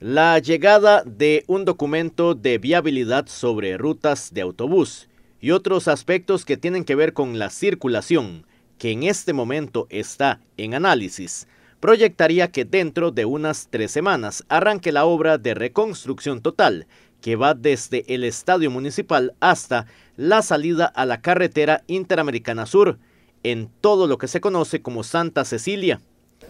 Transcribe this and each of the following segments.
La llegada de un documento de viabilidad sobre rutas de autobús y otros aspectos que tienen que ver con la circulación, que en este momento está en análisis, proyectaría que dentro de unas tres semanas arranque la obra de reconstrucción total, que va desde el estadio municipal hasta la salida a la carretera Interamericana Sur, en todo lo que se conoce como Santa Cecilia.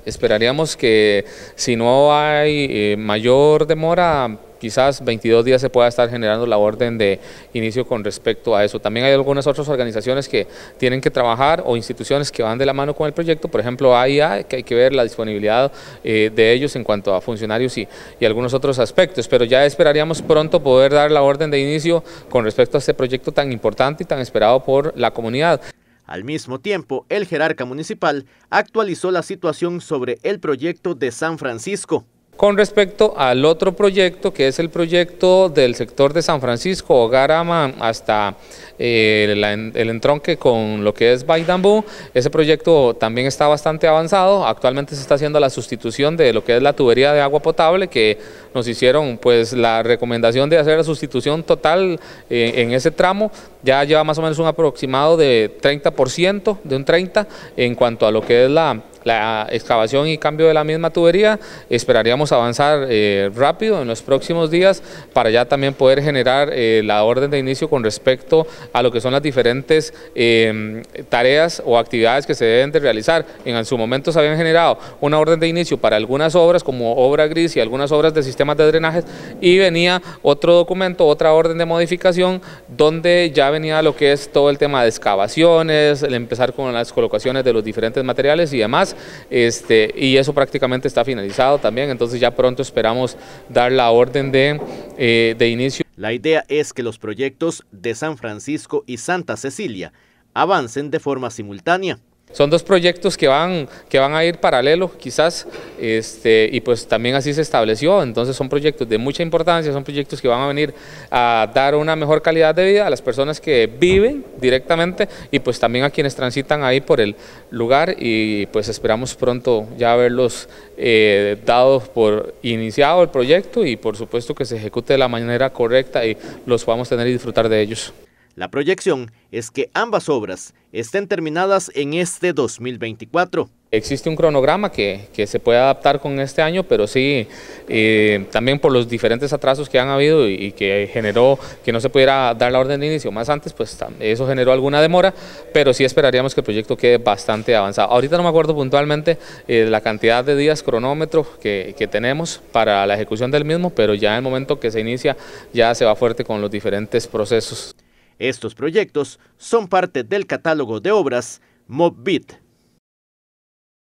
Esperaríamos que si no hay eh, mayor demora, quizás 22 días se pueda estar generando la orden de inicio con respecto a eso. También hay algunas otras organizaciones que tienen que trabajar o instituciones que van de la mano con el proyecto, por ejemplo AIA, que hay que ver la disponibilidad eh, de ellos en cuanto a funcionarios y, y algunos otros aspectos, pero ya esperaríamos pronto poder dar la orden de inicio con respecto a este proyecto tan importante y tan esperado por la comunidad. Al mismo tiempo, el jerarca municipal actualizó la situación sobre el proyecto de San Francisco. Con respecto al otro proyecto, que es el proyecto del sector de San Francisco, Garama, hasta eh, el entronque con lo que es Baidambú, ese proyecto también está bastante avanzado. Actualmente se está haciendo la sustitución de lo que es la tubería de agua potable, que nos hicieron pues la recomendación de hacer la sustitución total eh, en ese tramo. Ya lleva más o menos un aproximado de 30%, de un 30% en cuanto a lo que es la la excavación y cambio de la misma tubería. Esperaríamos avanzar eh, rápido en los próximos días para ya también poder generar eh, la orden de inicio con respecto a lo que son las diferentes em, tareas o actividades que se deben de realizar. En su momento se habían generado una orden de inicio para algunas obras como obra gris y algunas obras de sistemas de drenajes y venía otro documento, otra orden de modificación donde ya venía lo que es todo el tema de excavaciones, el empezar con las colocaciones de los diferentes materiales y demás este, y eso prácticamente está finalizado también, entonces ya pronto esperamos dar la orden de, eh, de inicio. La idea es que los proyectos de San Francisco y Santa Cecilia avancen de forma simultánea. Son dos proyectos que van, que van a ir paralelo quizás este, y pues también así se estableció, entonces son proyectos de mucha importancia, son proyectos que van a venir a dar una mejor calidad de vida a las personas que viven directamente y pues también a quienes transitan ahí por el lugar y pues esperamos pronto ya verlos eh, dados por iniciado el proyecto y por supuesto que se ejecute de la manera correcta y los podamos tener y disfrutar de ellos. La proyección es que ambas obras estén terminadas en este 2024. Existe un cronograma que, se puede adaptar con este año, pero sí, eh, también por los diferentes atrasos que han habido y, que generó que no se pudiera dar la orden de inicio más antes, pues eso generó alguna demora, pero sí esperaríamos que el proyecto quede bastante avanzado. Ahorita no me acuerdo puntualmente eh, la cantidad de días cronómetro que, que tenemos para la ejecución del mismo, pero ya en el momento que se inicia ya se va fuerte con los diferentes procesos. Estos proyectos son parte del catálogo de obras MobBit